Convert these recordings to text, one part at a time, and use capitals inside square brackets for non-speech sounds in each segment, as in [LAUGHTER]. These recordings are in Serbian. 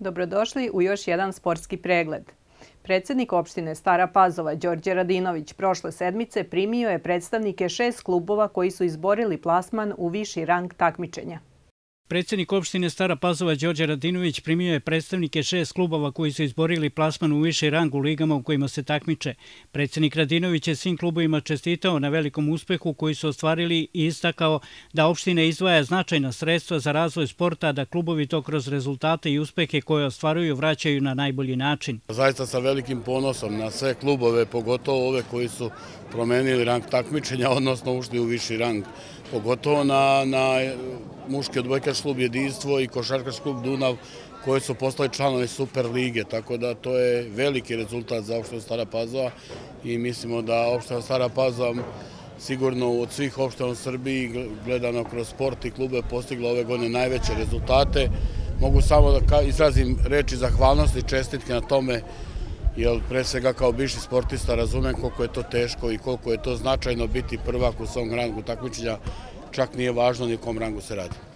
Dobrodošli u još jedan sportski pregled. Predsednik opštine Stara Pazova, Đorđe Radinović, prošle sedmice primio je predstavnike šest klubova koji su izborili plasman u viši rang takmičenja. Predsednik opštine Stara Pazova Đorđe Radinović primio je predstavnike šest klubova koji su izborili plasman u viši rang u ligama u kojima se takmiče. Predsednik Radinović je svim klubovima čestitao na velikom uspehu koji su ostvarili i istakao da opština izdvaja značajna sredstva za razvoj sporta, da klubovi to kroz rezultate i uspehe koje ostvaruju vraćaju na najbolji način. Zaista sa velikim ponosom na sve klubove, pogotovo ove koji su promenili rang takmičenja, odnosno ušli u viši rang pogotovo na, na muški odbojkaš klub Jedinstvo i košarkaš klub Dunav koji su postali članovi Super lige, tako da to je veliki rezultat za opštinu Stara Pazova i mislimo da opština Stara Pazova sigurno od svih opština u Srbiji gledano kroz sport i klube postigla ove godine najveće rezultate. Mogu samo da izrazim reči zahvalnosti i čestitke na tome jer pre svega kao bivši sportista razumem koliko je to teško i koliko je to značajno biti prvak u svom rangu takmičenja, čak nije važno ni u kom rangu se radi.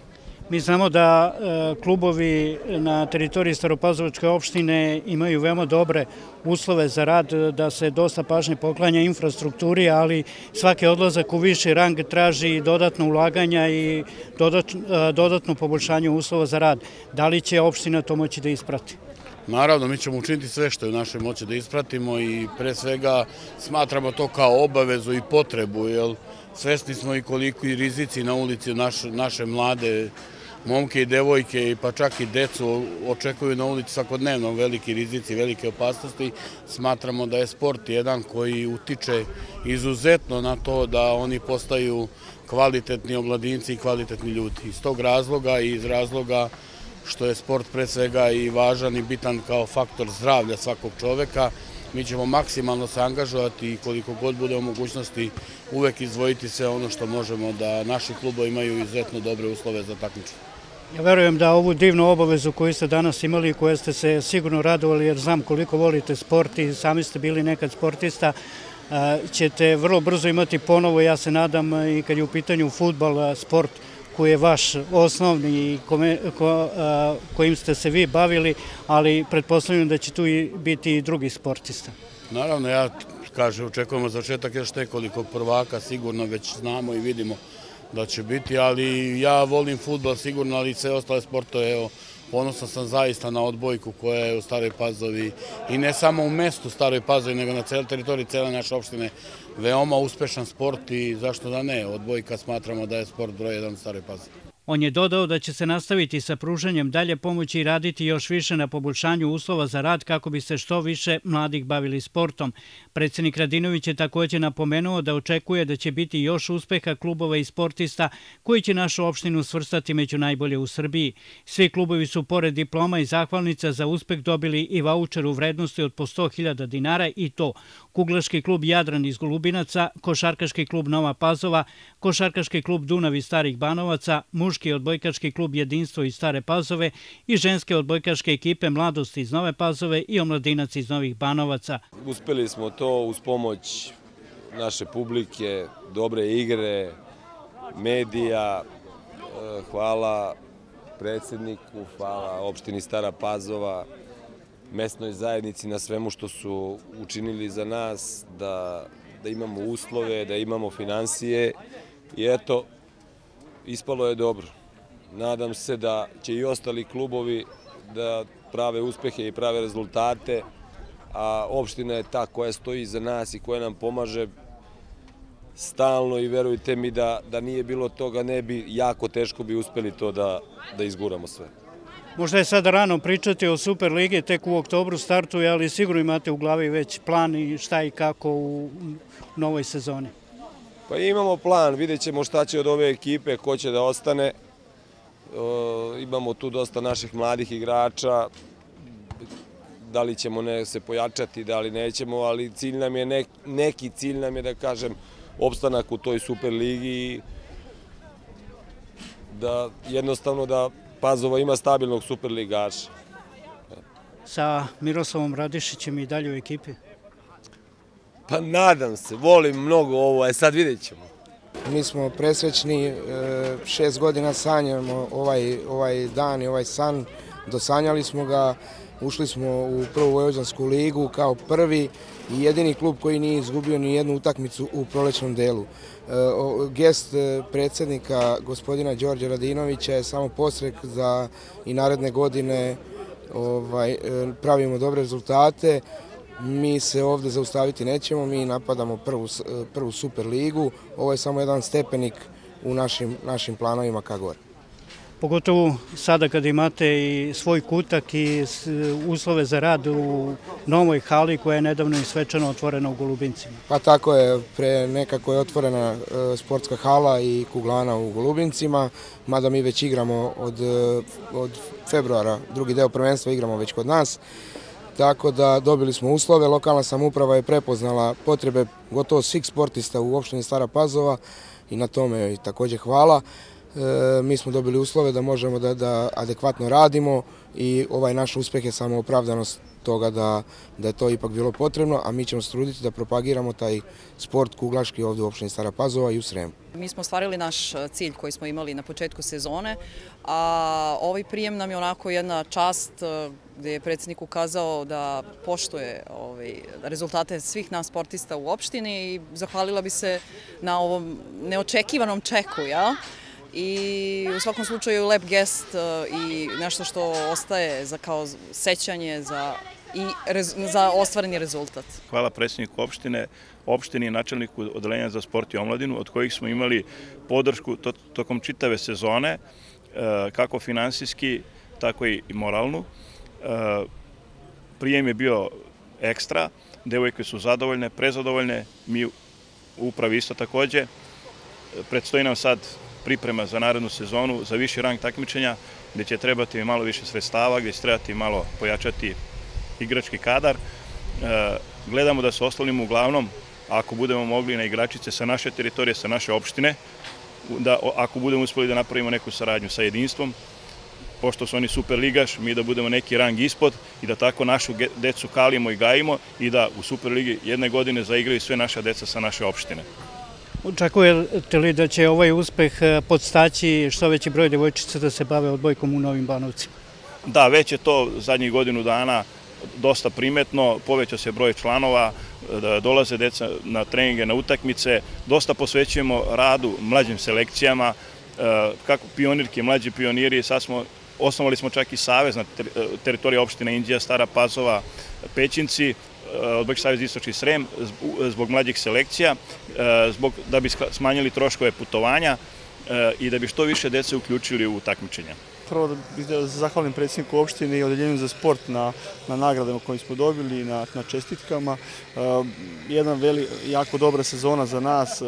Mi znamo da e, klubovi na teritoriji Staropazovačke opštine imaju veoma dobre uslove za rad, da se dosta pažnje poklanja infrastrukturi, ali svaki odlazak u viši rang traži dodatno ulaganja i e, dodatno poboljšanje uslova za rad. Da li će opština to moći da isprati? Naravno, mi ćemo učiniti sve što je u našoj moći da ispratimo i pre svega smatramo to kao obavezu i potrebu, jer svesni smo i koliko i rizici na ulici naše mlade momke i devojke, pa čak i decu očekuju na ulici svakodnevno veliki rizici, velike opasnosti. Smatramo da je sport jedan koji utiče izuzetno na to da oni postaju kvalitetni omladinci i kvalitetni ljudi. Iz tog razloga i iz razloga što je sport pre svega i važan i bitan kao faktor zdravlja svakog čoveka. Mi ćemo maksimalno se angažovati i koliko god bude u mogućnosti uvek izdvojiti sve ono što možemo da naši klubovi imaju izuzetno dobre uslove za takmičenje. Ja verujem da ovu divnu obavezu koju ste danas imali i koje ste se sigurno radovali jer znam koliko volite sport i sami ste bili nekad sportista, ćete vrlo brzo imati ponovo, ja se nadam i kad je u pitanju futbal, sport, koji je vaš osnovni i kojim ste se vi bavili, ali pretpostavljam da će tu biti i drugi sportista. Naravno, ja kažem, očekujemo začetak još nekoliko prvaka, sigurno već znamo i vidimo da će biti, ali ja volim futbol sigurno, ali i sve ostale sportove, evo, ponosan sam zaista na odbojku koja je u Staroj Pazovi. I ne samo u mestu Staroj Pazovi, nego na celoj teritoriji cele naše opštine. Veoma uspešan sport i zašto da ne, odbojka smatramo da je sport broj jedan u Staroj Pazovi. On je dodao da će se nastaviti sa pruženjem dalje pomoći i raditi još više na poboljšanju uslova za rad kako bi se što više mladih bavili sportom. Predsednik Radinović je takođe napomenuo da očekuje da će biti još uspeha klubova i sportista koji će našu opštinu svrstati među najbolje u Srbiji. Svi klubovi su pored diploma i zahvalnica za uspeh dobili i vaučer u vrednosti od po 100.000 dinara i to Kuglaški klub Jadran iz Golubinaca, Košarkaški klub Nova Pazova, Košarkaški klub Dunav iz Starih Banovaca, muški odbojkaški klub Jedinstvo iz Stare Pazove i ženske odbojkaške ekipe Mladosti iz Nove Pazove i Omladinac iz Novih Banovaca. Uspeli smo to uz pomoć naše publike, dobre igre, medija, hvala predsedniku, hvala opštini Stara Pazova, mesnoj zajednici na svemu što su učinili za nas, da, da imamo uslove, da imamo financije i eto, ispalo je dobro. Nadam se da će i ostali klubovi da prave uspehe i prave rezultate, a opština je ta koja stoji za nas i koja nam pomaže stalno i verujte mi da, da nije bilo toga ne bi, jako teško bi uspeli to da, da izguramo sve. Možda je sada rano pričati o Superligi, tek u oktobru startuje, ali sigurno imate u glavi već plan i šta i kako u novoj sezoni. Pa imamo plan, vidjet ćemo šta će od ove ekipe, ko će da ostane. Imamo tu dosta naših mladih igrača, da li ćemo ne se pojačati, da li nećemo, ali cilj nam je, nek, neki cilj nam je da kažem, opstanak u toj Superligi da jednostavno da Pazova ima stabilnog superligaša. Sa Miroslavom Radišićem i dalje u ekipi? Pa nadam se, volim mnogo ovo, a sad vidjet ćemo. Mi smo presrećni, e, šest godina sanjamo ovaj, ovaj dan i ovaj san dosanjali smo ga, ušli smo u prvu Vojvođansku ligu kao prvi i jedini klub koji nije izgubio ni jednu utakmicu u prolećnom delu. E, gest e, predsjednika gospodina Đorđe Radinovića je samo posrek za i naredne godine ovaj, pravimo dobre rezultate. Mi se ovde zaustaviti nećemo, mi napadamo prvu, prvu super ligu. Ovo je samo jedan stepenik u našim, našim planovima ka gore. Pogotovo sada kada imate i svoj kutak i uslove za rad u novoj hali koja je nedavno i svečano otvorena u Golubincima. Pa tako je, pre nekako je otvorena e, sportska hala i kuglana u Golubincima, mada mi već igramo od, e, od februara, drugi deo prvenstva igramo već kod nas. Tako da dobili smo uslove, lokalna samuprava je prepoznala potrebe gotovo svih sportista u opštini Stara Pazova i na tome joj takođe hvala. E, mi smo dobili uslove da možemo da, da adekvatno radimo i ovaj naš uspeh je samo opravdanost toga da, da je to ipak bilo potrebno, a mi ćemo se truditi da propagiramo taj sport kuglaški ovde u opštini Stara Pazova i u Sremu. Mi smo stvarili naš cilj koji smo imali na početku sezone, a ovaj prijem nam je onako jedna čast e, gde je predsednik ukazao da poštuje ovaj, rezultate svih nas sportista u opštini i zahvalila bi se na ovom neočekivanom čeku, ja? I u svakom slučaju lep gest e, i nešto što ostaje za kao sećanje za i za ostvareni rezultat. Hvala predsjedniku opštine, opštini i načelniku odelenja za sport i omladinu, od kojih smo imali podršku to, tokom čitave sezone, e, kako finansijski, tako i moralnu. E, prijem je bio ekstra, devojke su zadovoljne, prezadovoljne, mi upravi isto takođe. Predstoji nam sad priprema za narednu sezonu, za viši rang takmičenja, gde će trebati malo više sredstava, gde će trebati malo pojačati igrački kadar. E, gledamo da se oslonimo uglavnom, ako budemo mogli na igračice sa naše teritorije, sa naše opštine, da ako budemo uspeli da napravimo neku saradnju sa jedinstvom, pošto su oni super ligaš, mi da budemo neki rang ispod i da tako našu decu kalimo i gajimo i da u super ligi jedne godine zaigraju sve naša deca sa naše opštine. Očekujete li da će ovaj uspeh e, podstaći što veći broj devojčica da se bave odbojkom u Novim Banovcima? Da, već je to zadnjih godinu dana dosta primetno, povećao se broj članova, da dolaze deca na treninge, na utakmice, dosta posvećujemo radu mlađim selekcijama, e, kako pionirke, mlađi pioniri, sad smo osnovali smo čak i savez na teritoriji opštine Indija, Stara Pazova, Pećinci, Odbojk Savez Istočni Srem zbog mlađih selekcija, e, zbog, da bi smanjili troškove putovanja i da bi što više dece uključili u takmičenja. Prvo da bih da zahvalim predsjedniku opštine i odeljenju za sport na, na nagradama koje smo dobili na, na čestitkama. E, jedna veli, jako dobra sezona za nas.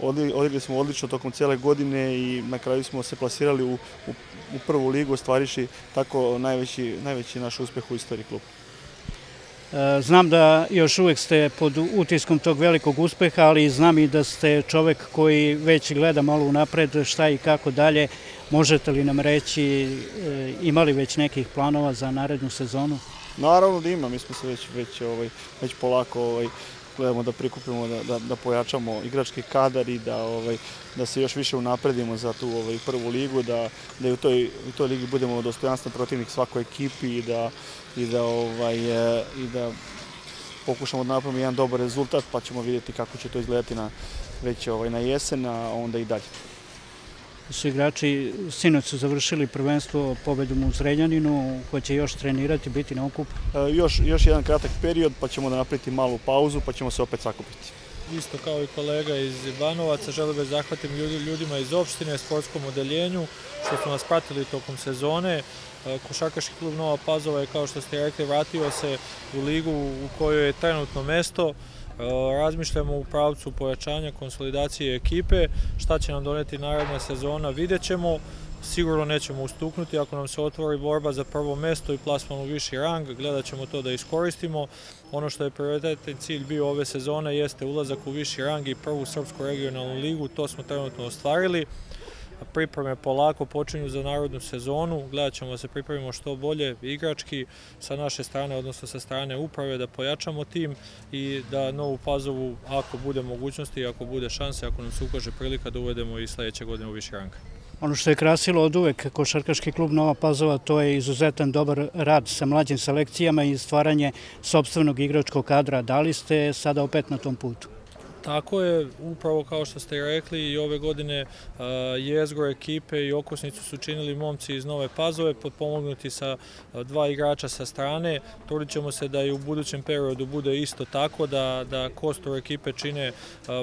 Odigrali smo odlično tokom cele godine i na kraju smo se plasirali u, u, prvu ligu, ostvariši tako najveći, najveći naš uspeh u istoriji kluba. Znam da još uvek ste pod utiskom tog velikog uspeha, ali znam i da ste čovek koji već gleda malo unapred šta i kako dalje. Možete li nam reći, e, imali već nekih planova za narednu sezonu? Naravno da ima, mi smo se već, već, ovaj, već polako ovaj, gledamo da prikupimo, da, da, da pojačamo igrački kadar i da, ovaj, da se još više unapredimo za tu ovaj, prvu ligu, da, da u toj, u toj ligi budemo dostojanstven protivnik svakoj ekipi i da, i da, ovaj, e, i da pokušamo da napravimo jedan dobar rezultat, pa ćemo vidjeti kako će to izgledati na, već ovaj, na jesen, a onda i dalje su igrači sinoć su završili prvenstvo pobedom u Zrenjaninu, hoće još trenirati, biti na okupu? E, još, još jedan kratak period, pa ćemo da napraviti malu pauzu, pa ćemo se opet sakupiti. Isto kao i kolega iz Banovaca, želim da zahvatim ljudi, ljudima iz opštine, sportskom odeljenju, što su nas pratili tokom sezone. E, Košakaški klub Nova Pazova je, kao što ste rekli, vratio se u ligu u kojoj je trenutno mesto. E, razmišljamo u pravcu pojačanja, konsolidacije ekipe, šta će nam doneti naredna sezona, vidjet ćemo, sigurno nećemo ustuknuti. Ako nam se otvori borba za prvo mesto i plasman u viši rang, gledat ćemo to da iskoristimo. Ono što je prioritetni cilj bio ove sezone jeste ulazak u viši rang i prvu Srpsku regionalnu ligu, to smo trenutno ostvarili pripreme polako počinju za narodnu sezonu, gledat ćemo da se pripremimo što bolje igrački sa naše strane, odnosno sa strane uprave, da pojačamo tim i da Novu Pazovu, ako bude mogućnosti, ako bude šanse, ako nam se ukaže prilika, da uvedemo i sledeće godine u viši ranka. Ono što je krasilo od uvek košarkaški klub Nova Pazova, to je izuzetan dobar rad sa mlađim selekcijama i stvaranje sobstvenog igračkog kadra. Da li ste sada opet na tom putu? Tako je, upravo kao što ste rekli, i ove godine jezgro ekipe i okosnicu su činili momci iz Nove Pazove, potpomognuti sa dva igrača sa strane. Trudit ćemo se da i u budućem periodu bude isto tako, da, da kostor ekipe čine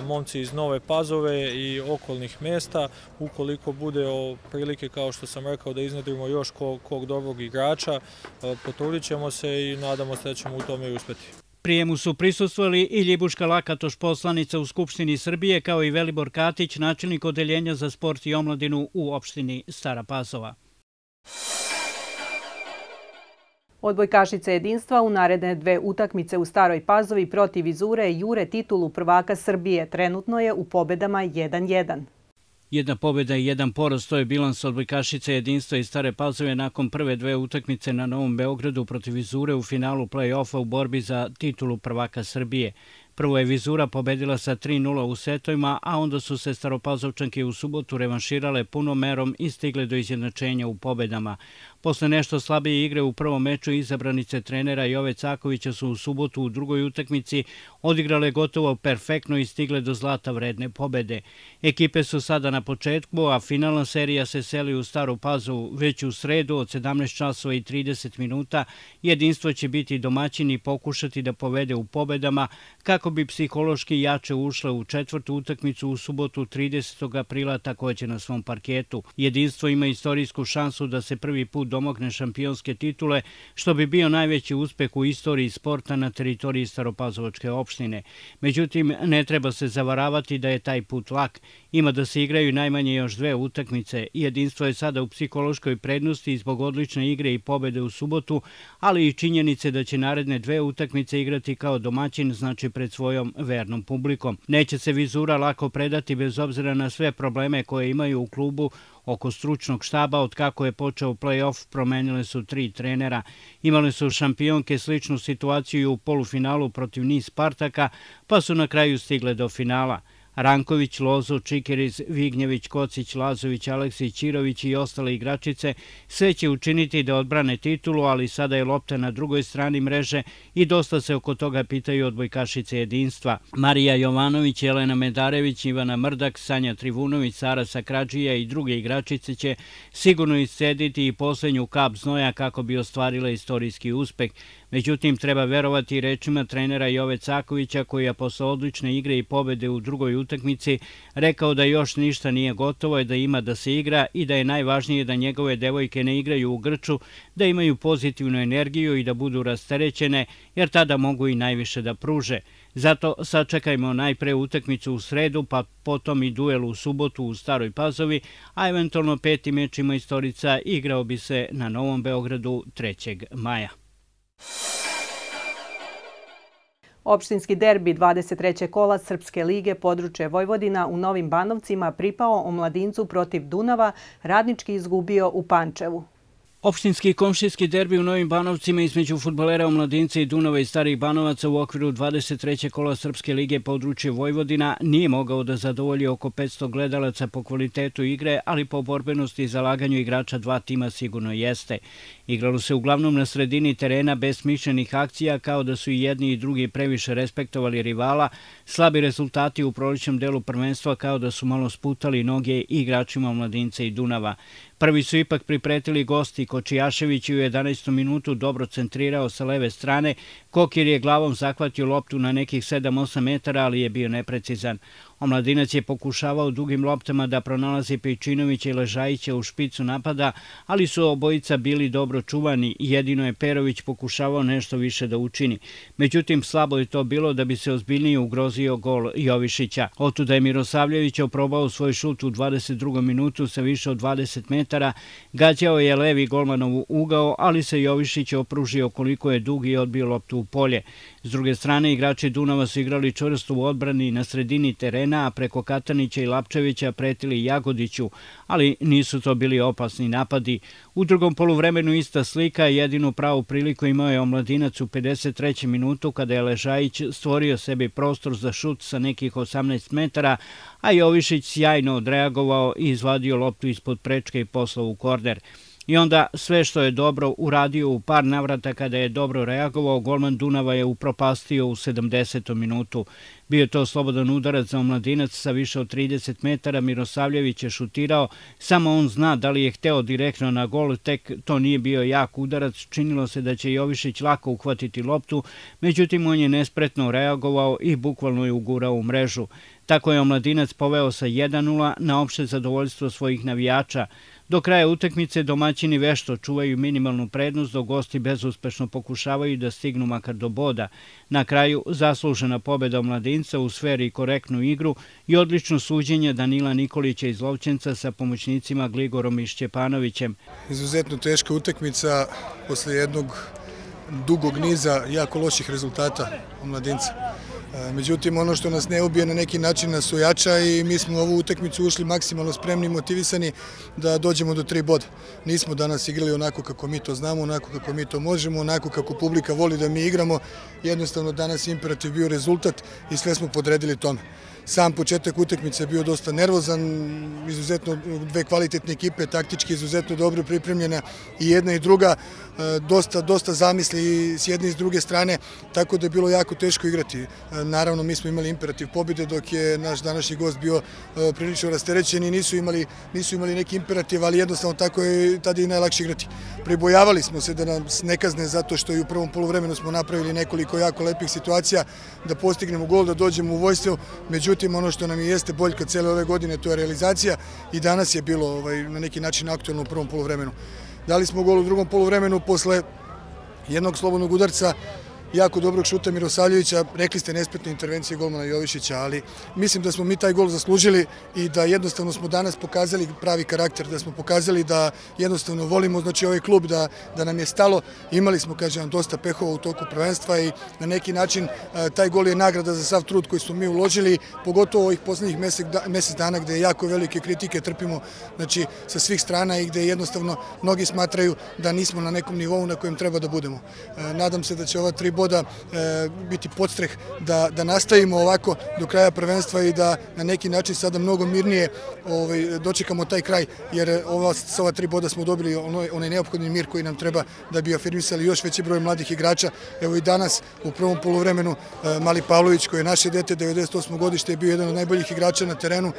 momci iz Nove Pazove i okolnih mesta. Ukoliko bude o prilike, kao što sam rekao, da iznedrimo još kog, kog dobrog igrača, potrudit ćemo se i nadamo se da ćemo u tome i uspeti. Prijemu su prisustvovali i Ljibuška Lakatoš, poslanica u Skupštini Srbije, kao i Velibor Katić, načelnik Odeljenja za sport i omladinu u opštini Stara Pazova. Odbojkašice jedinstva u naredne dve utakmice u Staroj Pazovi protiv Izure jure titulu prvaka Srbije. Trenutno je u pobedama 1-1. Jedna pobjeda i jedan poraz, to je bilans odbojkašice jedinstva i Stare Pazove nakon prve dve utakmice na Novom Beogradu protiv Vizure u finalu play-offa u borbi za titulu prvaka Srbije. Prvo je Vizura pobedila sa 3-0 u setojima, a onda su se staropazovčanke u subotu revanširale punom merom i stigle do izjednačenja u pobedama. Posle nešto slabije igre u prvom meču izabranice trenera Jove Cakovića su u subotu u drugoj utakmici odigrale gotovo perfektno i stigle do zlata vredne pobede. Ekipe su sada na početku, a finalna serija se seli u Staru Pazovu već u sredu od 17 časova i 30 minuta. Jedinstvo će biti domaćin i pokušati da povede u pobedama kako bi psihološki jače ušle u četvrtu utakmicu u subotu 30. aprila takođe na svom parketu. Jedinstvo ima istorijsku šansu da se prvi put domogne šampionske titule, što bi bio najveći uspeh u istoriji sporta na teritoriji Staropazovačke opštine. Međutim, ne treba se zavaravati da je taj put lak. Ima da se igraju najmanje još dve utakmice. Jedinstvo je sada u psihološkoj prednosti zbog odlične igre i pobede u subotu, ali i činjenice da će naredne dve utakmice igrati kao domaćin, znači pred svojom vernom publikom. Neće se vizura lako predati bez obzira na sve probleme koje imaju u klubu Oko stručnog štaba, od kako je počeo play-off, promenile su tri trenera. Imali su šampionke sličnu situaciju u polufinalu protiv Niz Spartaka, pa su na kraju stigle do finala. Ranković, Lozo, Čikeriz, Vignjević, Kocić, Lazović, Aleksić, Čirović i ostale igračice sve će učiniti da odbrane titulu, ali sada je lopta na drugoj strani mreže i dosta se oko toga pitaju odbojkašice jedinstva. Marija Jovanović, Jelena Medarević, Ivana Mrdak, Sanja Trivunović, Sara Sakradžija i druge igračice će sigurno iscediti i poslednju kap znoja kako bi ostvarila istorijski uspeh. Međutim, treba verovati rečima trenera Jove Cakovića, koji je posle odlične igre i pobede u drugoj utakmici rekao da još ništa nije gotovo, da ima da se igra i da je najvažnije da njegove devojke ne igraju u grču, da imaju pozitivnu energiju i da budu rasterećene, jer tada mogu i najviše da pruže. Zato sačekajmo najpre utakmicu u sredu, pa potom i duel u subotu u Staroj Pazovi, a eventualno peti meč ima istorica igrao bi se na Novom Beogradu 3. maja. Opštinski derbi 23. kola Srpske lige područje Vojvodina u Novim Banovcima pripao omladincu protiv Dunava, radnički izgubio u Pančevu. Opštinski komšijski derbi u Novim Banovcima između futbolera Omladinca i Dunova i Starih Banovaca u okviru 23. kola Srpske lige područje Vojvodina nije mogao da zadovolji oko 500 gledalaca po kvalitetu igre, ali po borbenosti i zalaganju igrača dva tima sigurno jeste. Igralo se uglavnom na sredini terena bez smišljenih akcija, kao da su i jedni i drugi previše respektovali rivala, slabi rezultati u proličnom delu prvenstva kao da su malo sputali noge igračima Omladinca i Dunava. Prvi su ipak pripretili gosti Kočijašević i u 11. minutu dobro centrirao sa leve strane. Kokir je glavom zahvatio loptu na nekih 7-8 metara, ali je bio neprecizan. Omladinac je pokušavao dugim loptama da pronalazi Pejčinovića i Ležajića u špicu napada, ali su obojica bili dobro čuvani i jedino je Perović pokušavao nešto više da učini. Međutim, slabo je to bilo da bi se ozbiljnije ugrozio gol Jovišića. Otuda je Mirosavljević oprobao svoj šut u 22. minutu sa više od 20 metara, gađao je levi golmanovu ugao, ali se Jovišić opružio koliko je dug i odbio loptu u polje. S druge strane, igrači Dunava su igrali čvrsto u odbrani na sredini terena, terena, a preko Katanića i Lapčevića pretili Jagodiću, ali nisu to bili opasni napadi. U drugom poluvremenu ista slika, jedinu pravu priliku imao je omladinac u 53. minutu kada je Ležajić stvorio sebi prostor za šut sa nekih 18 metara, a Jovišić sjajno odreagovao i izvadio loptu ispod prečke i poslao u korder. I onda sve što je dobro uradio u par navrata kada je dobro reagovao, golman Dunava je upropastio u 70. minutu. Bio je to slobodan udarac za omladinac sa više od 30 metara, Mirosavljević je šutirao, samo on zna da li je hteo direktno na gol, tek to nije bio jak udarac, činilo se da će Jovišić lako uhvatiti loptu, međutim on je nespretno reagovao i bukvalno je ugurao u mrežu. Tako je omladinac poveo sa 1-0 na opšte zadovoljstvo svojih navijača. Do kraja utakmice domaćini vešto čuvaju minimalnu prednost, dok gosti bezuspešno pokušavaju da stignu makar do boda. Na kraju zaslužena pobeda omladinca u sferi i korektnu igru i odlično suđenje Danila Nikolića iz Lovćenca sa pomoćnicima Gligorom i Šćepanovićem. Izuzetno teška utakmica posle jednog dugog niza jako loših rezultata omladinca. Međutim, ono što nas ne ubije na neki način nas ojača i mi smo u ovu utakmicu ušli maksimalno spremni i motivisani da dođemo do tri boda. Nismo danas igrali onako kako mi to znamo, onako kako mi to možemo, onako kako publika voli da mi igramo. Jednostavno danas imperativ bio rezultat i sve smo podredili tome. Sam početak utakmice je bio dosta nervozan, izuzetno dve kvalitetne ekipe, taktički izuzetno dobro pripremljena i jedna i druga, dosta, dosta zamisli s jedne i s druge strane, tako da je bilo jako teško igrati. E, naravno, mi smo imali imperativ pobjede, dok je naš današnji gost bio e, prilično rasterećen i nisu imali, nisu imali neki imperativ, ali jednostavno tako je tada i najlakše igrati. Pribojavali smo se da nas ne kazne zato što i u prvom polovremenu smo napravili nekoliko jako lepih situacija da postignemo gol, da dođemo u vojstvo, međutim ono što nam jeste boljka cele ove godine to je realizacija i danas je bilo ovaj, na neki način aktualno u prvom polovremenu. Dali smo gol u drugom polovremenu posle jednog slobodnog udarca jako dobrog šuta Mirosavljevića, rekli ste nespretne intervencije golmana Jovišića, ali mislim da smo mi taj gol zaslužili i da jednostavno smo danas pokazali pravi karakter, da smo pokazali da jednostavno volimo znači ovaj klub, da, da nam je stalo. Imali smo, kažem, dosta pehova u toku prvenstva i na neki način e, taj gol je nagrada za sav trud koji smo mi uložili, pogotovo ovih poslednjih mesec dana gde jako velike kritike trpimo znači, sa svih strana i gde jednostavno mnogi smatraju da nismo na nekom nivou na kojem treba da budemo. E, nadam se da će ova tri boda e, biti podstreh da, da nastavimo ovako do kraja prvenstva i da na neki način sada mnogo mirnije ovaj, dočekamo taj kraj, jer ova, sa ova tri boda smo dobili onaj, onaj neophodni mir koji nam treba da bi afirmisali još veći broj mladih igrača. Evo i danas u prvom polovremenu e, Mali Pavlović koji je naše dete 98. godište je bio jedan od najboljih igrača na terenu.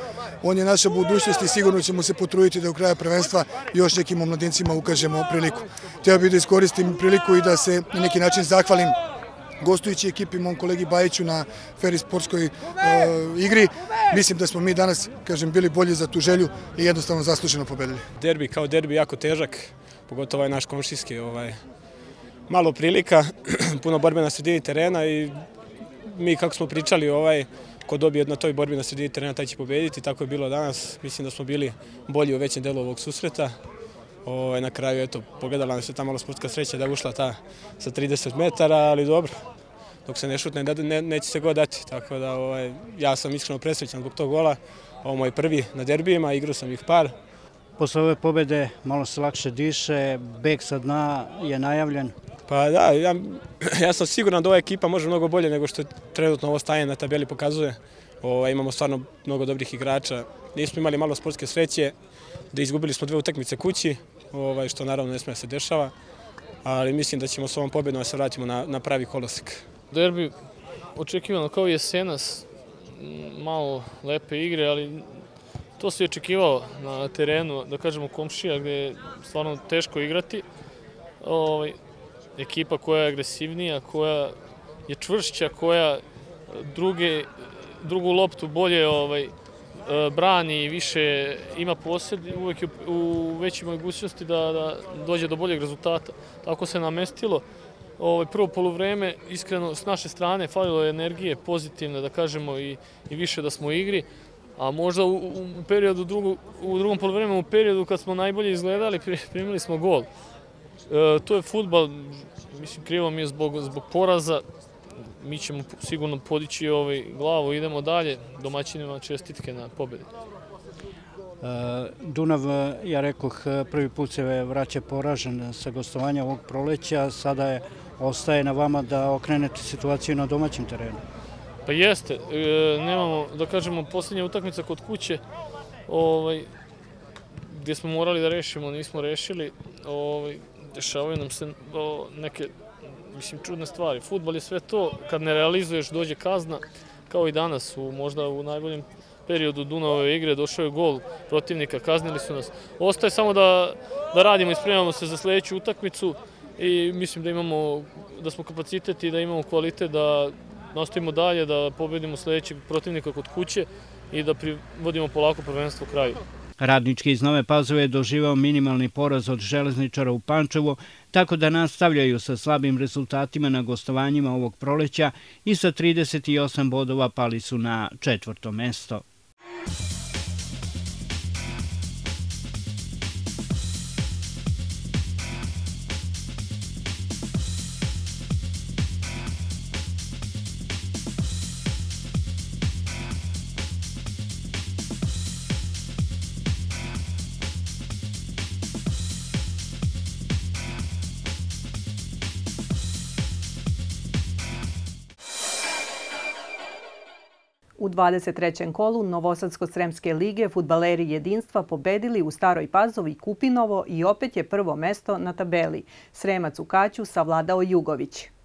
On je naša budućnost i sigurno ćemo se potruditi da u kraja prvenstva još nekim omladincima ukažemo priliku. Teo bih da iskoristim priliku i da se na neki način zahvalim gostujući ekipi mom kolegi Bajiću na Feri sportskoj e, igri. Mislim da smo mi danas, kažem, bili bolji za tu želju i jednostavno zasluženo pobedili. Derbi kao derbi jako težak, pogotovo ovaj naš komšijski. Ovaj, malo prilika, [CLEARS THROAT] puno borbe na sredini terena i mi kako smo pričali ovaj, ko dobije na toj borbi na sredini terena taj će pobediti, tako je bilo danas. Mislim da smo bili bolji u većem delu ovog susreta. Ovaj, na kraju, eto, pogledala nam se ta malo sportska sreća da je ušla ta sa 30 metara, ali dobro, dok se ne šutne, ne, neće se god dati. Tako da, ovaj, ja sam iskreno presrećan zbog tog gola. Ovo moj prvi na derbijima, igrao sam ih par. Posle ove pobede malo se lakše diše, bek sa dna je najavljen. Pa da, ja, [CLEARS THROAT] ja sam siguran da ova ekipa može mnogo bolje nego što trenutno ovo stanje na tabeli pokazuje. Ovaj, imamo stvarno mnogo dobrih igrača. Nismo imali malo sportske sreće, da izgubili smo dve utakmice kući, ovaj, što naravno ne sme da se dešava, ali mislim da ćemo s ovom pobedom da se vratimo na, na pravi kolosek. Derbi očekivano kao jesenas, malo lepe igre, ali to se očekivao na terenu, da kažemo komšija, gde je stvarno teško igrati. Ovaj, ekipa koja je agresivnija, koja je čvršća, koja druge, drugu loptu bolje ovaj, brani i više ima posjed, uvek je u većoj mogućnosti da, da dođe do boljeg rezultata. Tako se namestilo. Ovaj, prvo polovreme, iskreno, s naše strane, falilo je energije pozitivne, da kažemo, i, i više da smo u igri. A možda u, u periodu drugu, u drugom polovremenu, u periodu kad smo najbolje izgledali, primili smo gol. E, to je futbal, mislim, krivo mi je zbog, zbog poraza. Mi ćemo sigurno podići ovaj glavu, idemo dalje, domaćinima čestitke na pobedi. Dunav, ja rekoh, prvi put se vraća poražen sa gostovanja ovog proleća, sada je, ostaje na vama da okrenete situaciju na domaćem terenu. Pa jeste, e, nemamo, da kažemo, posljednja utakmica kod kuće, ovaj, gdje smo morali da rešimo, nismo rešili, ovaj, dešavaju nam se o, neke, mislim, čudne stvari. Futbol je sve to, kad ne realizuješ dođe kazna, kao i danas, u, možda u najboljem periodu Dunavove igre došao je gol protivnika, kaznili su nas. Ostaje samo da, da radimo i spremamo se za sledeću utakmicu i mislim da imamo, da smo kapacitet i da imamo kvalitet da nastavimo dalje, da pobedimo sledećeg protivnika kod kuće i da privodimo polako prvenstvo kraju. Radnički iz Nove Pazove je doživao minimalni poraz od železničara u Pančevo, tako da nastavljaju sa slabim rezultatima na gostovanjima ovog proleća i sa 38 bodova pali su na četvrto mesto. 23. kolu Novosadsko-Sremske lige futbaleri jedinstva pobedili u Staroj Pazovi Kupinovo i opet je prvo mesto na tabeli. Sremac u Kaću savladao Jugović.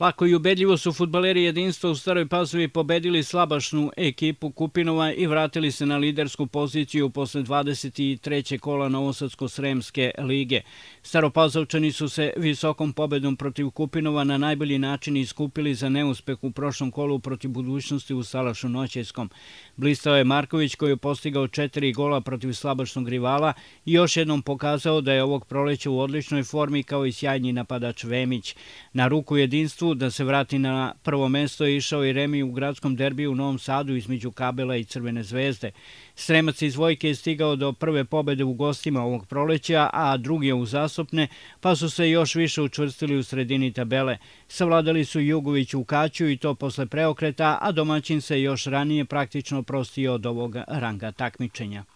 Lako i ubedljivo su futbaleri jedinstva u Staroj Pazovi pobedili slabašnu ekipu Kupinova i vratili se na lidersku poziciju posle 23. kola Novosadsko-Sremske lige. Staropazovčani su se visokom pobedom protiv Kupinova na najbolji način iskupili za neuspeh u prošlom kolu protiv budućnosti u Salašu Noćajskom. Blistao je Marković koji je postigao četiri gola protiv slabašnog rivala i još jednom pokazao da je ovog proleća u odličnoj formi kao i sjajni napadač Vemić. Na ruku jedinstvu da se vrati na prvo mesto je išao i Remi u gradskom derbiju u Novom Sadu između Kabela i Crvene zvezde. Sremac iz Vojke je stigao do prve pobede u gostima ovog proleća, a drugi je uzastopne, pa su se još više učvrstili u sredini tabele. Savladali su Jugović u Kaću i to posle preokreta, a domaćin se još ranije praktično prostio od ovog ranga takmičenja.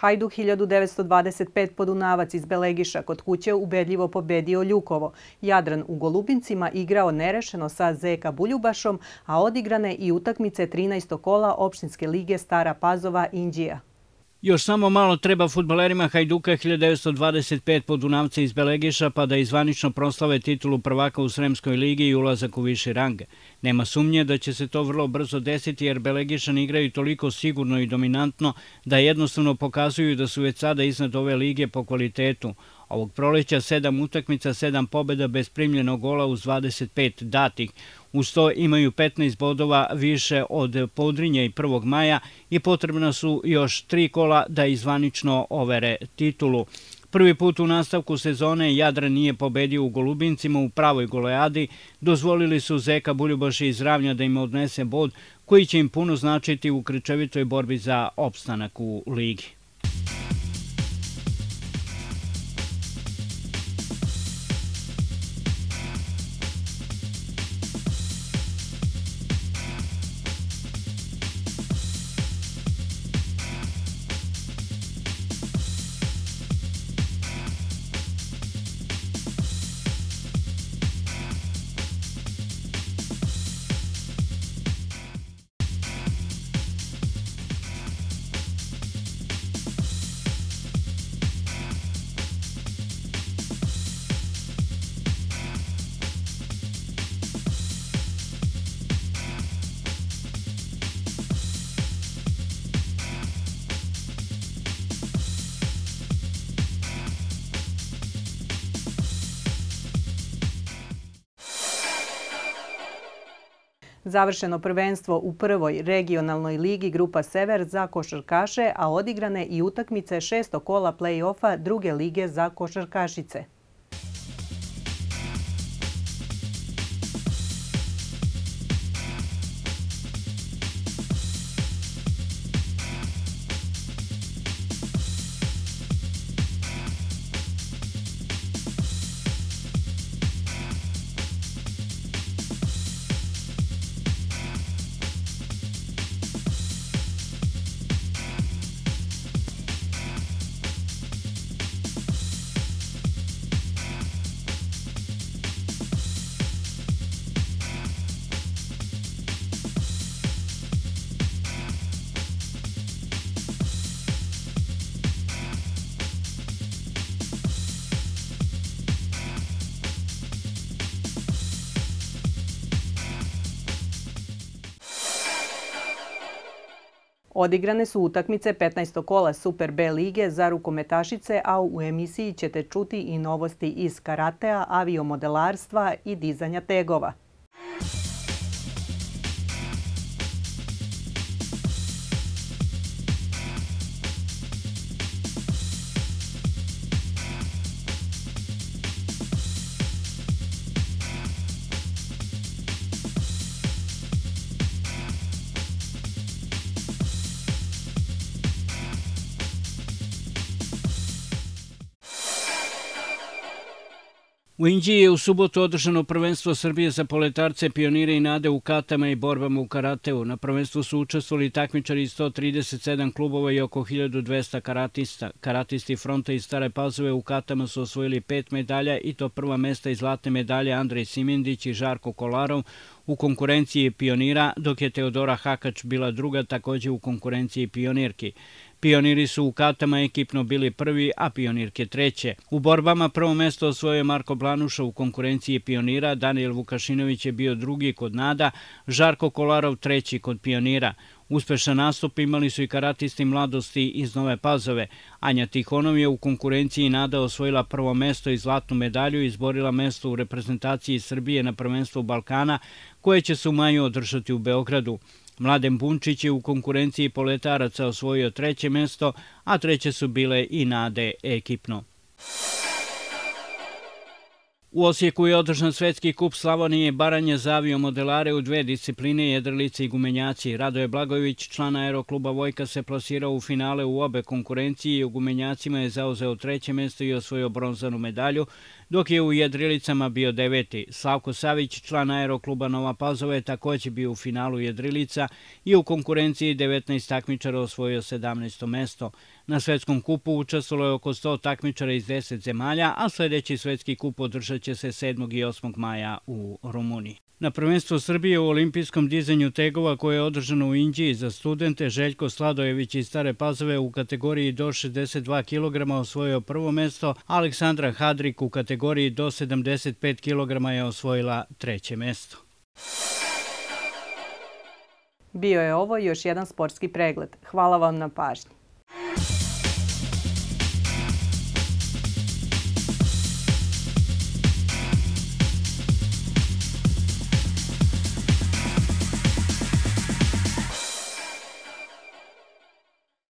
Hajduk 1925 podunavac iz Belegiša kod kuće ubedljivo pobedio Ljukovo. Jadran u Golubincima igrao nerešeno sa Zeka Buljubašom, a odigrane i utakmice 13. kola opštinske lige Stara Pazova Indija. Još samo malo treba futbalerima Hajduka 1925 podunavca iz Belegiša pa da izvanično proslave titulu prvaka u Sremskoj ligi i ulazak u viši rang. Nema sumnje da će se to vrlo brzo desiti jer Belegišani igraju toliko sigurno i dominantno da jednostavno pokazuju da su već sada iznad ove lige po kvalitetu. Ovog proleća sedam utakmica, sedam pobjeda bez primljenog gola uz 25 datih. Uz to imaju 15 bodova više od Podrinja i 1. maja i potrebna su još tri kola da izvanično overe titulu. Prvi put u nastavku sezone Jadran nije pobedio u Golubincima u pravoj goleadi, dozvolili su Zeka Buljubaši iz Ravnja da im odnese bod koji će im puno značiti u krčevitoj borbi za opstanak u ligi. Završeno prvenstvo u prvoj regionalnoj ligi Grupa Sever za košarkaše, a odigrane i utakmice šesto kola play-offa druge lige za košarkašice. Odigrane su utakmice 15. kola Super B lige za rukometašice, a u emisiji ćete čuti i novosti iz karatea, aviomodelarstva i dizanja tegova. U Inđiji je u subotu održano prvenstvo Srbije za poletarce, pionire i nade u katama i borbama u karateu. Na prvenstvu su učestvovali takmičari 137 klubova i oko 1200 karatista. Karatisti fronta iz Stare Pazove u katama su osvojili pet medalja i to prva mesta i zlatne medalje Andrej Simendić i Žarko Kolarov u konkurenciji pionira, dok je Teodora Hakač bila druga takođe u konkurenciji pionirki. Pioniri su u katama ekipno bili prvi, a pionirke treće. U borbama prvo mesto osvojio Marko Blanuša u konkurenciji pionira, Daniel Vukašinović je bio drugi kod Nada, Žarko Kolarov treći kod pionira. Uspešan nastup imali su i karatisti mladosti iz Nove Pazove. Anja Tihonov je u konkurenciji Nada osvojila prvo mesto i zlatnu medalju i izborila mesto u reprezentaciji Srbije na prvenstvu Balkana, koje će se u maju održati u Beogradu. Mladen Bunčić je u konkurenciji poletaraca osvojio treće mesto, a treće su bile i Nade ekipno. U Osijeku je održan svetski kup Slavonije Baranje za aviomodelare u dve discipline jedrlice i gumenjaci. Radoje Blagojević, član aerokluba Vojka, se plasirao u finale u obe konkurencije i u gumenjacima je zauzeo treće mesto i osvojio bronzanu medalju, dok je u jedrilicama bio deveti. Slavko Savić, član aerokluba Nova Pazova, je takođe bio u finalu jedrilica i u konkurenciji 19 takmičara osvojio 17. mesto. Na svetskom kupu učestvalo je oko 100 takmičara iz 10 zemalja, a sledeći svetski kup održat će se 7. i 8. maja u Rumuniji. Na prvenstvu Srbije u olimpijskom dizanju tegova koje je održano u Inđiji za studente, Željko Sladojević iz Stare Pazove u kategoriji do 62 kg osvojio prvo mesto, Aleksandra Hadrik u kategoriji do 75 kg je osvojila treće mesto. Bio je ovo još jedan sportski pregled. Hvala vam na pažnji.